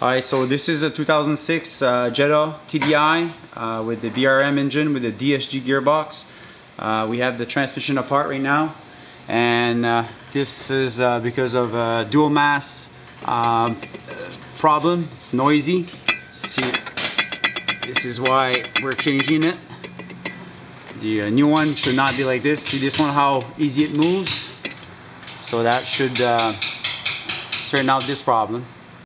Alright, so this is a 2006 uh, Jetta TDI uh, with the BRM engine with the DSG gearbox. Uh, we have the transmission apart right now and uh, this is uh, because of a dual mass problem. It's noisy. See, this is why we're changing it. The new one should not be like this. See this one how easy it moves. So that should straighten out this problem.